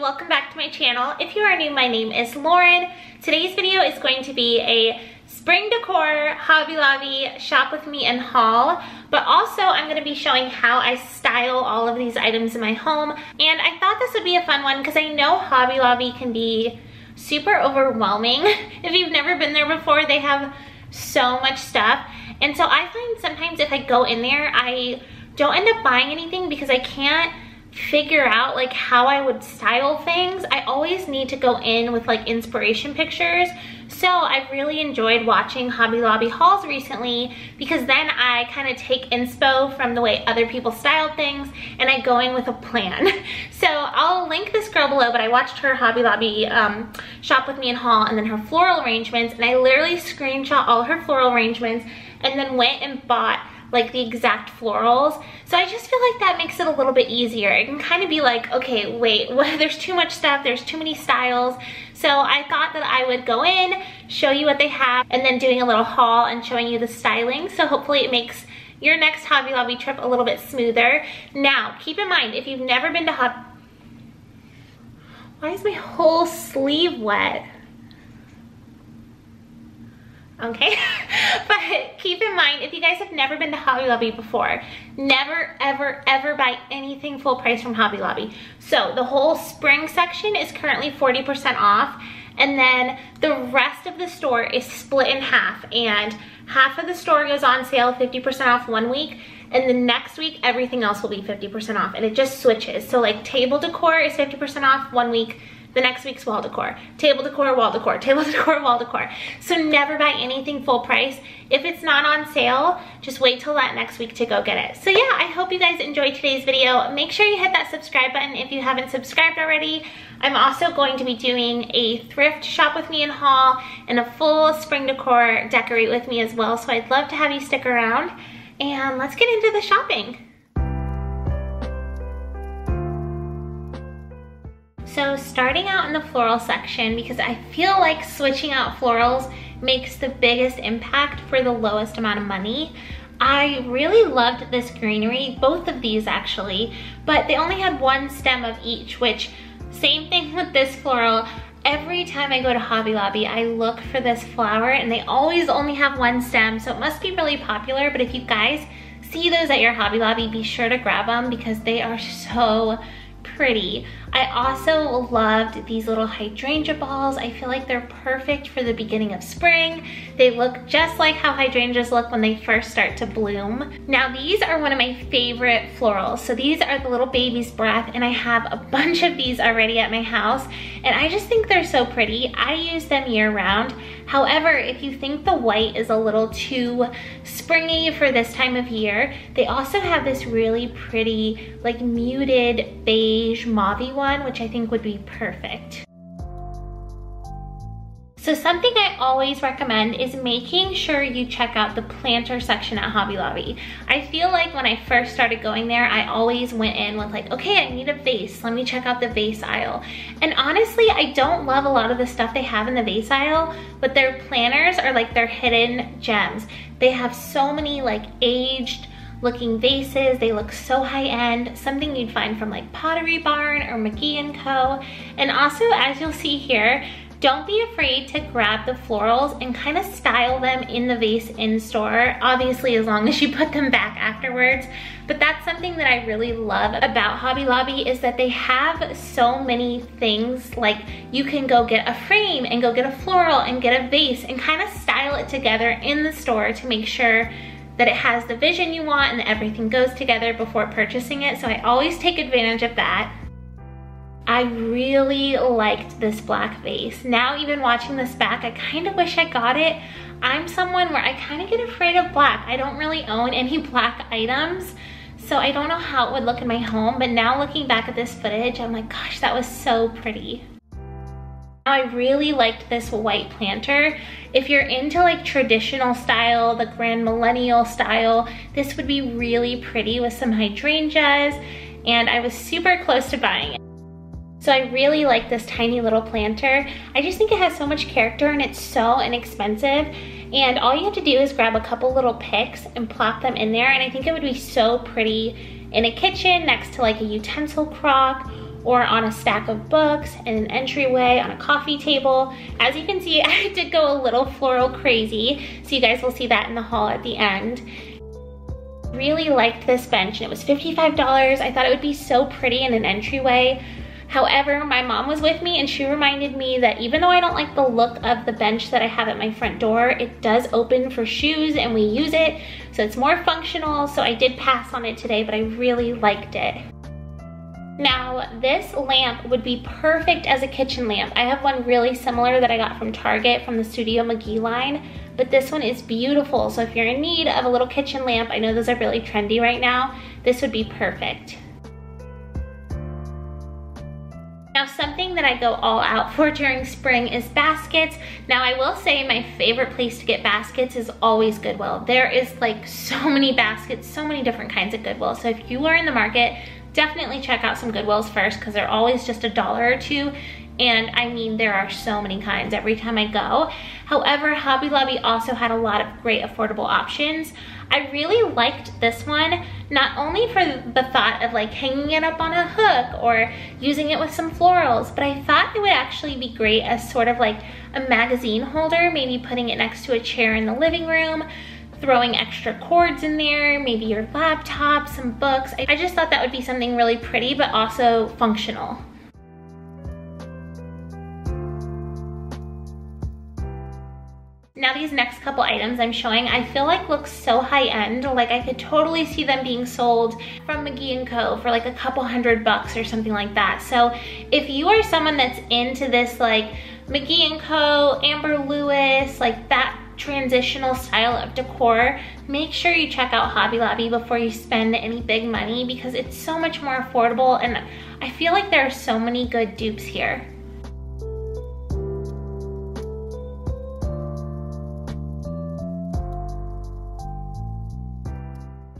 welcome back to my channel. If you are new, my name is Lauren. Today's video is going to be a spring decor Hobby Lobby shop with me and haul, but also I'm gonna be showing how I style all of these items in my home. And I thought this would be a fun one because I know Hobby Lobby can be super overwhelming. if you've never been there before, they have so much stuff. And so I find sometimes if I go in there, I don't end up buying anything because I can't figure out like how I would style things. I always need to go in with like inspiration pictures. So I've really enjoyed watching Hobby Lobby hauls recently because then I kind of take inspo from the way other people style things and I go in with a plan. So I'll link this girl below, but I watched her Hobby Lobby um, shop with me and haul and then her floral arrangements and I literally screenshot all her floral arrangements and then went and bought like the exact florals. So I just feel like that makes it a little bit easier. It can kind of be like, okay, wait, well, there's too much stuff, there's too many styles. So I thought that I would go in, show you what they have, and then doing a little haul and showing you the styling. So hopefully it makes your next Hobby Lobby trip a little bit smoother. Now, keep in mind, if you've never been to Hobby... Why is my whole sleeve wet? Okay? but keep in mind, if you guys have never been to Hobby Lobby before, never, ever, ever buy anything full price from Hobby Lobby. So the whole spring section is currently 40% off, and then the rest of the store is split in half, and half of the store goes on sale 50% off one week, and the next week everything else will be 50% off, and it just switches. So like table decor is 50% off one week, the next week's wall decor. Table decor, wall decor, table decor, wall decor. So never buy anything full price. If it's not on sale, just wait till that next week to go get it. So yeah, I hope you guys enjoyed today's video. Make sure you hit that subscribe button if you haven't subscribed already. I'm also going to be doing a thrift shop with me and haul and a full spring decor decorate with me as well. So I'd love to have you stick around and let's get into the shopping. So starting out in the floral section, because I feel like switching out florals makes the biggest impact for the lowest amount of money. I really loved this greenery, both of these actually, but they only had one stem of each, which same thing with this floral. Every time I go to Hobby Lobby, I look for this flower and they always only have one stem, so it must be really popular, but if you guys see those at your Hobby Lobby, be sure to grab them because they are so pretty. I also loved these little hydrangea balls. I feel like they're perfect for the beginning of spring. They look just like how hydrangeas look when they first start to bloom. Now these are one of my favorite florals. So these are the little baby's breath and I have a bunch of these already at my house and I just think they're so pretty. I use them year round. However, if you think the white is a little too springy for this time of year, they also have this really pretty like muted beige mauve one, which I think would be perfect. So something I always recommend is making sure you check out the planter section at Hobby Lobby. I feel like when I first started going there, I always went in with like, okay, I need a vase. Let me check out the vase aisle. And honestly, I don't love a lot of the stuff they have in the vase aisle, but their planters are like their hidden gems. They have so many like aged looking vases. They look so high end, something you'd find from like Pottery Barn or McGee & Co. And also, as you'll see here, don't be afraid to grab the florals and kind of style them in the vase in store, obviously as long as you put them back afterwards. But that's something that I really love about Hobby Lobby is that they have so many things like you can go get a frame and go get a floral and get a vase and kind of style it together in the store to make sure that it has the vision you want and that everything goes together before purchasing it. So I always take advantage of that. I really liked this black vase. Now even watching this back, I kind of wish I got it. I'm someone where I kind of get afraid of black. I don't really own any black items. So I don't know how it would look in my home, but now looking back at this footage, I'm like, gosh, that was so pretty. I really liked this white planter. If you're into like traditional style, the grand millennial style, this would be really pretty with some hydrangeas and I was super close to buying it. So I really like this tiny little planter. I just think it has so much character and it's so inexpensive. And all you have to do is grab a couple little picks and plop them in there. And I think it would be so pretty in a kitchen next to like a utensil crock or on a stack of books in an entryway on a coffee table. As you can see, I did go a little floral crazy, so you guys will see that in the haul at the end. Really liked this bench and it was $55. I thought it would be so pretty in an entryway. However, my mom was with me and she reminded me that even though I don't like the look of the bench that I have at my front door, it does open for shoes and we use it. So it's more functional. So I did pass on it today, but I really liked it. Now, this lamp would be perfect as a kitchen lamp. I have one really similar that I got from Target from the Studio McGee line, but this one is beautiful. So if you're in need of a little kitchen lamp, I know those are really trendy right now, this would be perfect. Now something that I go all out for during spring is baskets. Now I will say my favorite place to get baskets is always Goodwill. There is like so many baskets, so many different kinds of Goodwill. So if you are in the market, definitely check out some Goodwills first because they're always just a dollar or two and I mean, there are so many kinds every time I go. However, Hobby Lobby also had a lot of great affordable options. I really liked this one, not only for the thought of like hanging it up on a hook or using it with some florals, but I thought it would actually be great as sort of like a magazine holder, maybe putting it next to a chair in the living room, throwing extra cords in there, maybe your laptop, some books. I just thought that would be something really pretty, but also functional. Now these next couple items I'm showing, I feel like look so high end. Like I could totally see them being sold from McGee & Co. for like a couple hundred bucks or something like that. So if you are someone that's into this like McGee & Co., Amber Lewis, like that transitional style of decor, make sure you check out Hobby Lobby before you spend any big money because it's so much more affordable and I feel like there are so many good dupes here.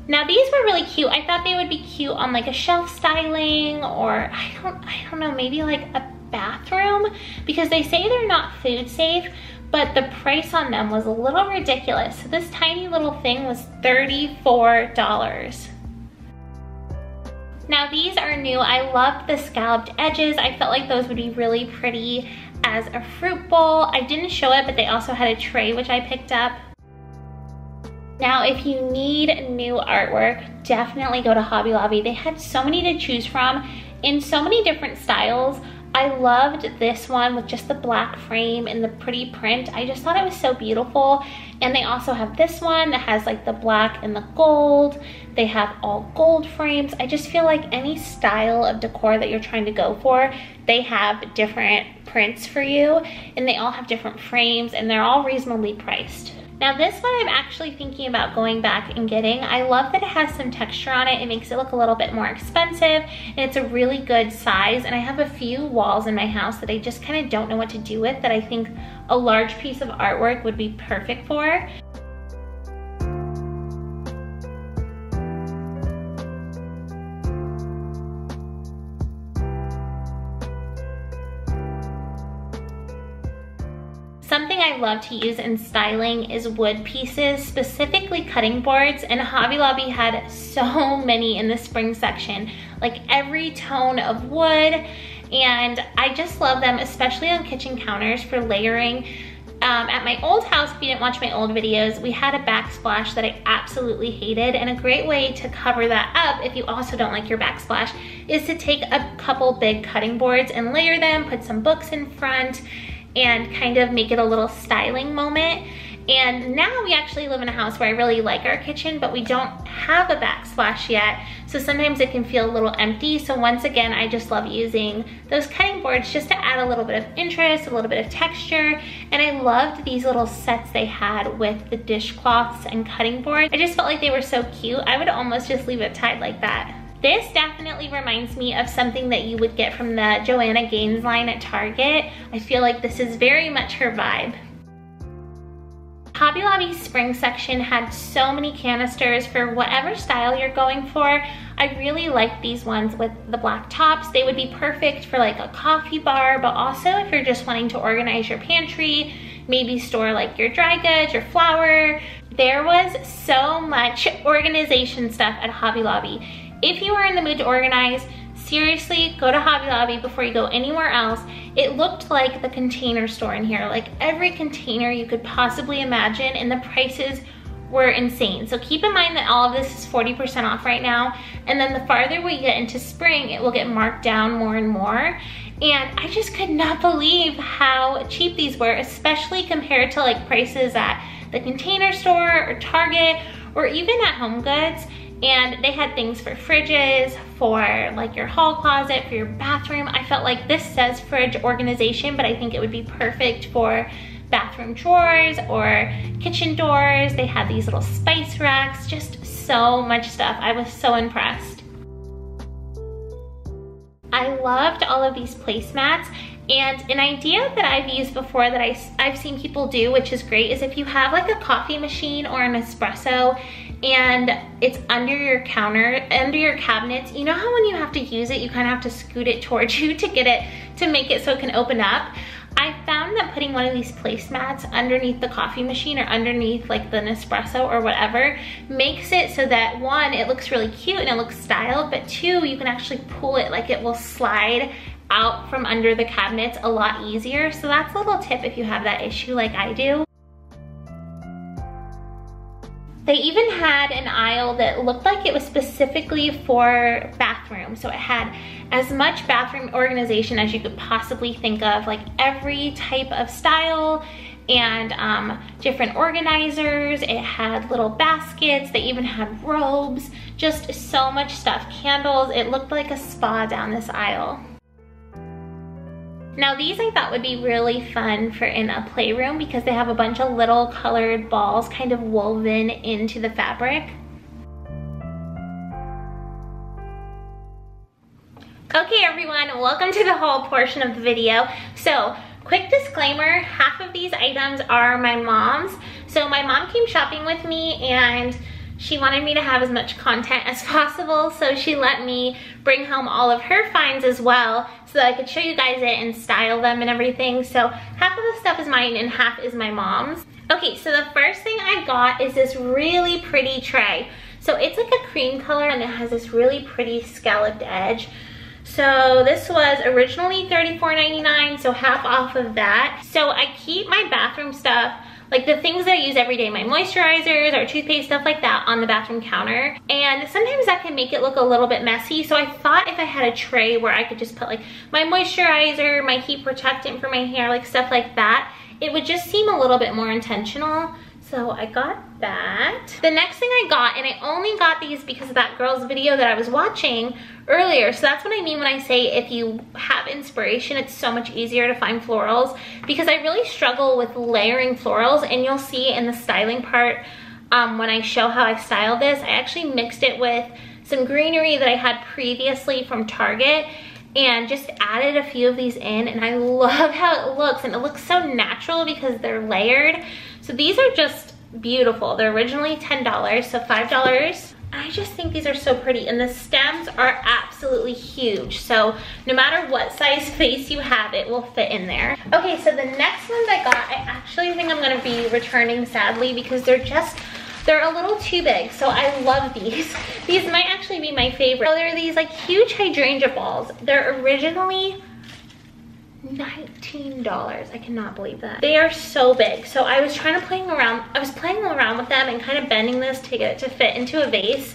Now these were really cute. I thought they would be cute on like a shelf styling or I don't, I don't know, maybe like a bathroom because they say they're not food safe, but the price on them was a little ridiculous. So this tiny little thing was $34. Now these are new. I loved the scalloped edges. I felt like those would be really pretty as a fruit bowl. I didn't show it, but they also had a tray which I picked up. Now, if you need new artwork, definitely go to Hobby Lobby. They had so many to choose from in so many different styles. I loved this one with just the black frame and the pretty print. I just thought it was so beautiful. And they also have this one that has like the black and the gold. They have all gold frames. I just feel like any style of decor that you're trying to go for, they have different prints for you and they all have different frames and they're all reasonably priced. Now this one I'm actually thinking about going back and getting. I love that it has some texture on it. It makes it look a little bit more expensive and it's a really good size. And I have a few walls in my house that I just kind of don't know what to do with that I think a large piece of artwork would be perfect for. Love to use in styling is wood pieces, specifically cutting boards, and Hobby Lobby had so many in the spring section, like every tone of wood, and I just love them, especially on kitchen counters for layering. Um, at my old house, if you didn't watch my old videos, we had a backsplash that I absolutely hated and a great way to cover that up if you also don't like your backsplash is to take a couple big cutting boards and layer them, put some books in front, and kind of make it a little styling moment. And now we actually live in a house where I really like our kitchen, but we don't have a backsplash yet. So sometimes it can feel a little empty. So once again, I just love using those cutting boards just to add a little bit of interest, a little bit of texture. And I loved these little sets they had with the dishcloths and cutting boards. I just felt like they were so cute. I would almost just leave it tied like that. This definitely reminds me of something that you would get from the Joanna Gaines line at Target. I feel like this is very much her vibe. Hobby Lobby's spring section had so many canisters for whatever style you're going for. I really like these ones with the black tops. They would be perfect for like a coffee bar, but also if you're just wanting to organize your pantry, maybe store like your dry goods, your flour. There was so much organization stuff at Hobby Lobby. If you are in the mood to organize, seriously, go to Hobby Lobby before you go anywhere else. It looked like the container store in here, like every container you could possibly imagine and the prices were insane. So keep in mind that all of this is 40% off right now. And then the farther we get into spring, it will get marked down more and more. And I just could not believe how cheap these were, especially compared to like prices at the container store or Target or even at Home Goods and they had things for fridges, for like your hall closet, for your bathroom. I felt like this says fridge organization, but I think it would be perfect for bathroom drawers or kitchen doors. They had these little spice racks, just so much stuff. I was so impressed. I loved all of these placemats and an idea that I've used before that I, I've seen people do, which is great, is if you have like a coffee machine or an espresso and it's under your counter, under your cabinets, you know how when you have to use it, you kind of have to scoot it towards you to get it, to make it so it can open up? I found that putting one of these placemats underneath the coffee machine or underneath like the Nespresso or whatever makes it so that one, it looks really cute and it looks styled, but two, you can actually pull it like it will slide out from under the cabinets a lot easier. So that's a little tip if you have that issue like I do. They even had an aisle that looked like it was specifically for bathroom. So it had as much bathroom organization as you could possibly think of, like every type of style and um, different organizers. It had little baskets. They even had robes, just so much stuff. Candles. It looked like a spa down this aisle. Now these I thought would be really fun for in a playroom because they have a bunch of little colored balls kind of woven into the fabric. Okay everyone, welcome to the haul portion of the video. So, quick disclaimer, half of these items are my mom's. So my mom came shopping with me and she wanted me to have as much content as possible, so she let me bring home all of her finds as well so that I could show you guys it and style them and everything. So half of the stuff is mine and half is my mom's. Okay, so the first thing I got is this really pretty tray. So it's like a cream color and it has this really pretty scalloped edge. So this was originally $34.99, so half off of that. So I keep my bathroom stuff like the things that I use every day, my moisturizers or toothpaste, stuff like that on the bathroom counter. And sometimes that can make it look a little bit messy. So I thought if I had a tray where I could just put like my moisturizer, my heat protectant for my hair, like stuff like that, it would just seem a little bit more intentional. So I got that. The next thing I got, and I only got these because of that girl's video that I was watching earlier. So that's what I mean when I say if you have inspiration, it's so much easier to find florals because I really struggle with layering florals and you'll see in the styling part um, when I show how I styled this, I actually mixed it with some greenery that I had previously from Target and just added a few of these in and I love how it looks and it looks so natural because they're layered. So these are just beautiful. They're originally $10, so $5. I just think these are so pretty and the stems are absolutely huge. So no matter what size face you have, it will fit in there. Okay, so the next ones I got, I actually think I'm gonna be returning sadly because they're just they're a little too big, so I love these. These might actually be my favorite. So they're these like huge hydrangea balls. They're originally $19. I cannot believe that. They are so big. So I was trying to playing around, I was playing around with them and kind of bending this to get it to fit into a vase.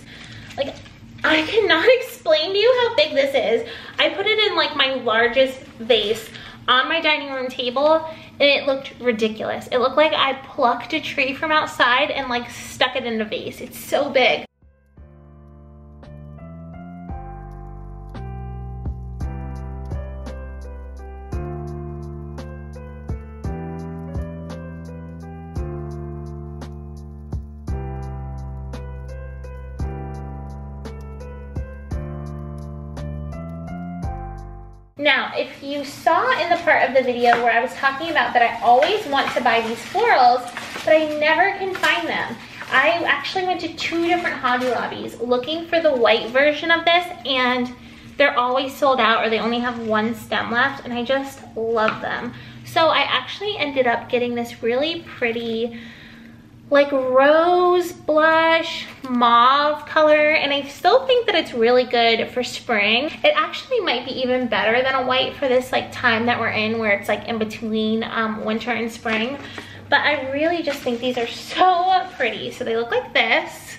Like, I cannot explain to you how big this is. I put it in like my largest vase on my dining room table and it looked ridiculous. It looked like I plucked a tree from outside and like stuck it in a vase. It's so big. Now, if you saw in the part of the video where I was talking about that I always want to buy these florals, but I never can find them. I actually went to two different Hobby Lobbies looking for the white version of this and they're always sold out or they only have one stem left and I just love them. So I actually ended up getting this really pretty like rose blush mauve color and I still think that it's really good for spring. It actually might be even better than a white for this like time that we're in where it's like in between um, winter and spring. But I really just think these are so pretty. So they look like this.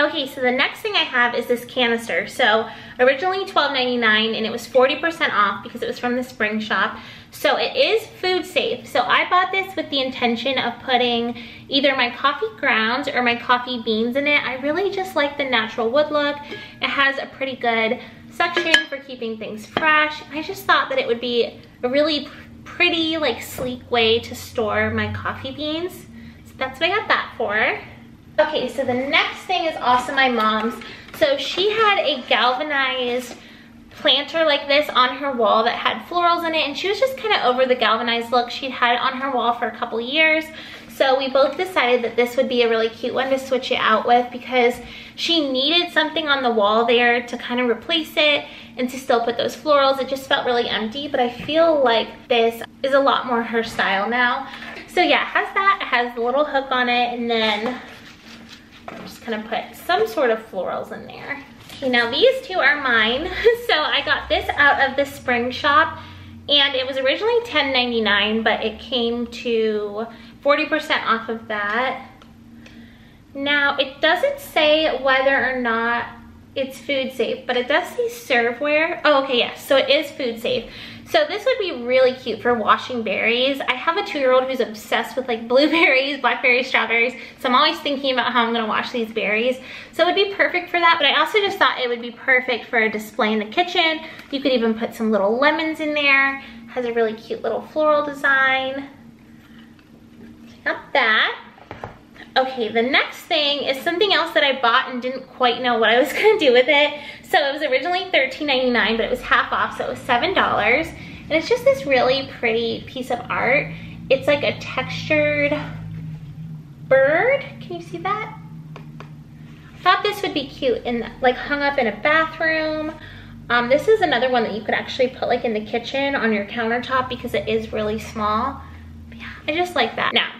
Okay, so the next thing I have is this canister. So originally $12.99 and it was 40% off because it was from the spring shop. So it is food safe. So I bought this with the intention of putting either my coffee grounds or my coffee beans in it. I really just like the natural wood look. It has a pretty good suction for keeping things fresh. I just thought that it would be a really pretty, like sleek way to store my coffee beans. So that's what I got that for. Okay, so the next thing is also my mom's. So she had a galvanized planter like this on her wall that had florals in it and she was just kind of over the galvanized look. She'd had on her wall for a couple years. So we both decided that this would be a really cute one to switch it out with because she needed something on the wall there to kind of replace it and to still put those florals. It just felt really empty, but I feel like this is a lot more her style now. So yeah, it has that. It has the little hook on it and then I'm just gonna put some sort of florals in there. Okay, now these two are mine. so I got this out of the spring shop and it was originally $10.99, but it came to 40% off of that. Now, it doesn't say whether or not it's food safe, but it does say serveware. Oh, okay, yes, so it is food safe. So this would be really cute for washing berries. I have a two-year-old who's obsessed with like blueberries, blackberries, strawberries. So I'm always thinking about how I'm gonna wash these berries. So it would be perfect for that, but I also just thought it would be perfect for a display in the kitchen. You could even put some little lemons in there. Has a really cute little floral design. Got that. Okay, the next thing is something else that I bought and didn't quite know what I was gonna do with it. So it was originally $13.99, but it was half off, so it was $7. And it's just this really pretty piece of art. It's like a textured bird. Can you see that? Thought this would be cute and like hung up in a bathroom. Um, this is another one that you could actually put like in the kitchen on your countertop because it is really small. But yeah, I just like that. Now,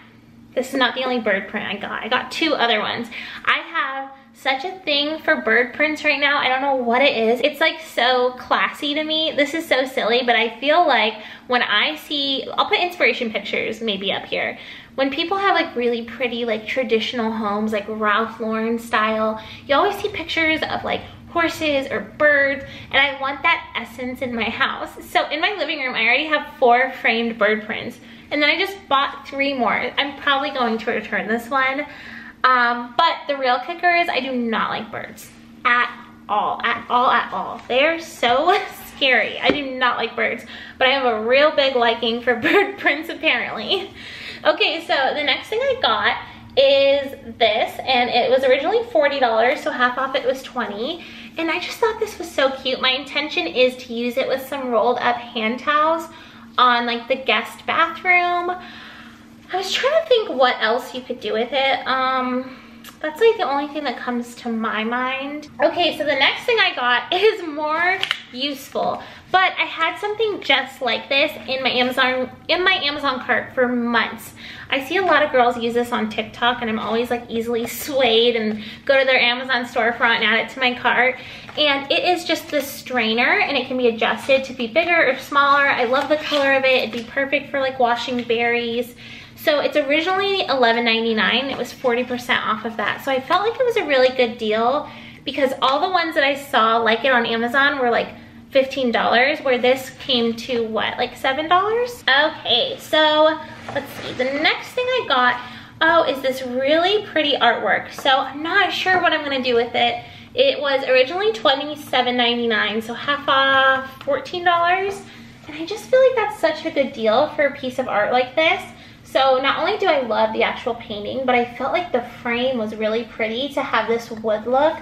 this is not the only bird print I got. I got two other ones. I have such a thing for bird prints right now. I don't know what it is. It's like so classy to me. This is so silly, but I feel like when I see, I'll put inspiration pictures maybe up here. When people have like really pretty like traditional homes, like Ralph Lauren style, you always see pictures of like horses or birds and I want that essence in my house. So in my living room, I already have four framed bird prints and then I just bought three more. I'm probably going to return this one. Um, but the real kicker is I do not like birds at all, at all, at all. They're so scary. I do not like birds, but I have a real big liking for bird prints apparently. Okay, so the next thing I got is this and it was originally $40 so half off it was 20 and I just thought this was so cute my intention is to use it with some rolled up hand towels on like the guest bathroom. I was trying to think what else you could do with it. Um, that's like the only thing that comes to my mind. Okay, so the next thing I got is more useful, but I had something just like this in my Amazon in my Amazon cart for months. I see a lot of girls use this on TikTok and I'm always like easily swayed and go to their Amazon storefront and add it to my cart. And it is just this strainer and it can be adjusted to be bigger or smaller. I love the color of it. It'd be perfect for like washing berries. So it's originally $11.99. It was 40% off of that. So I felt like it was a really good deal because all the ones that I saw like it on Amazon were like $15 where this came to what, like $7? Okay, so let's see. The next thing I got, oh, is this really pretty artwork. So I'm not sure what I'm gonna do with it. It was originally $27.99, so half off $14. And I just feel like that's such a good deal for a piece of art like this. So not only do I love the actual painting, but I felt like the frame was really pretty to have this wood look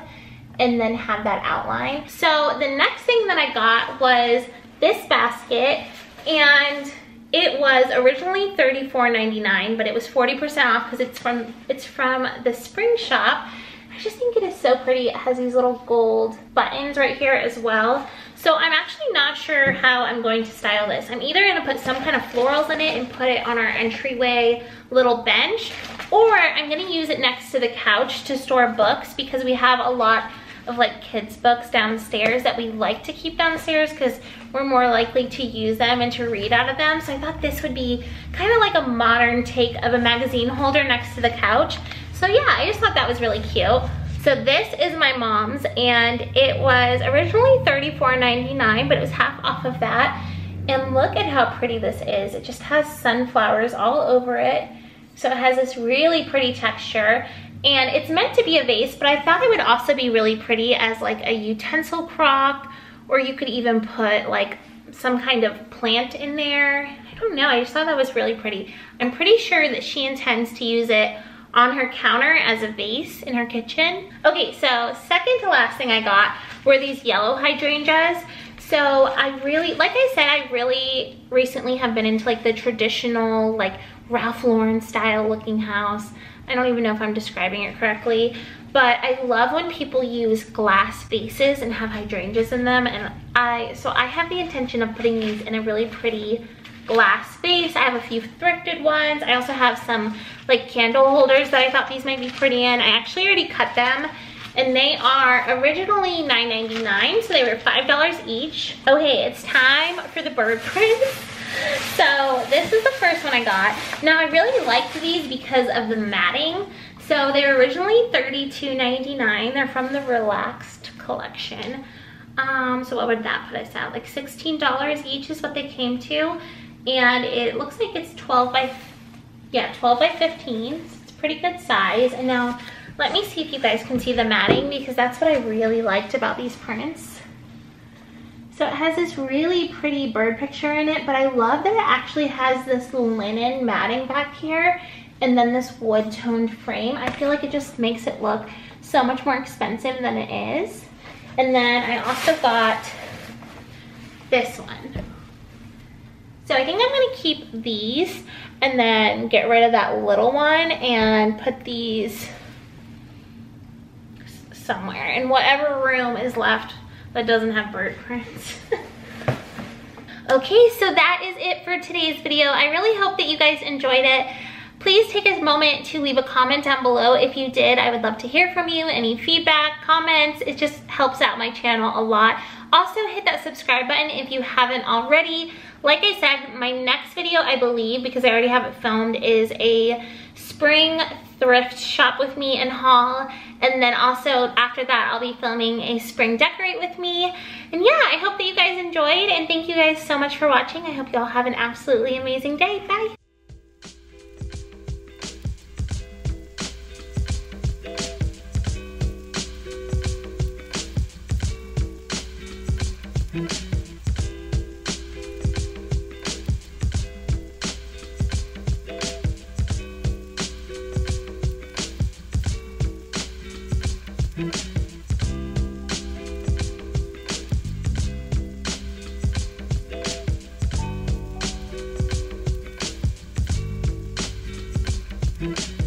and then have that outline. So the next thing that I got was this basket and it was originally $34.99, but it was 40% off because it's from it's from the spring shop. I just think it is so pretty. It has these little gold buttons right here as well. So I'm actually not sure how I'm going to style this. I'm either gonna put some kind of florals in it and put it on our entryway little bench, Or I'm gonna use it next to the couch to store books because we have a lot of like kids books downstairs that we like to keep downstairs because we're more likely to use them and to read out of them. So I thought this would be kind of like a modern take of a magazine holder next to the couch. So yeah, I just thought that was really cute. So this is my mom's and it was originally $34.99, but it was half off of that. And look at how pretty this is. It just has sunflowers all over it. So it has this really pretty texture and it's meant to be a vase, but I thought it would also be really pretty as like a utensil crock, or you could even put like some kind of plant in there. I don't know, I just thought that was really pretty. I'm pretty sure that she intends to use it on her counter as a vase in her kitchen. Okay, so second to last thing I got were these yellow hydrangeas. So I really, like I said, I really recently have been into like the traditional like Ralph Lauren style looking house. I don't even know if I'm describing it correctly, but I love when people use glass vases and have hydrangeas in them. And I, so I have the intention of putting these in a really pretty glass vase. I have a few thrifted ones. I also have some like candle holders that I thought these might be pretty in. I actually already cut them and they are originally $9.99, so they were $5 each. Okay, it's time for the bird prints. So this is the first one I got. Now I really liked these because of the matting. So they were originally $32.99. They're from the Relaxed collection. Um, so what would that put us at? Like $16 each is what they came to. And it looks like it's 12 by, yeah, 12 by 15. So it's pretty good size. And now let me see if you guys can see the matting because that's what I really liked about these prints. So it has this really pretty bird picture in it, but I love that it actually has this linen matting back here and then this wood toned frame. I feel like it just makes it look so much more expensive than it is. And then I also got this one. So I think I'm gonna keep these and then get rid of that little one and put these somewhere in whatever room is left that doesn't have bird prints. okay, so that is it for today's video. I really hope that you guys enjoyed it. Please take a moment to leave a comment down below if you did. I would love to hear from you, any feedback, comments. It just helps out my channel a lot. Also hit that subscribe button if you haven't already. Like I said, my next video, I believe, because I already have it filmed, is a spring thrift shop with me and haul. And then also after that, I'll be filming a spring decorate with me. And yeah, I hope that you guys enjoyed and thank you guys so much for watching. I hope you all have an absolutely amazing day. Bye. Mm-hmm.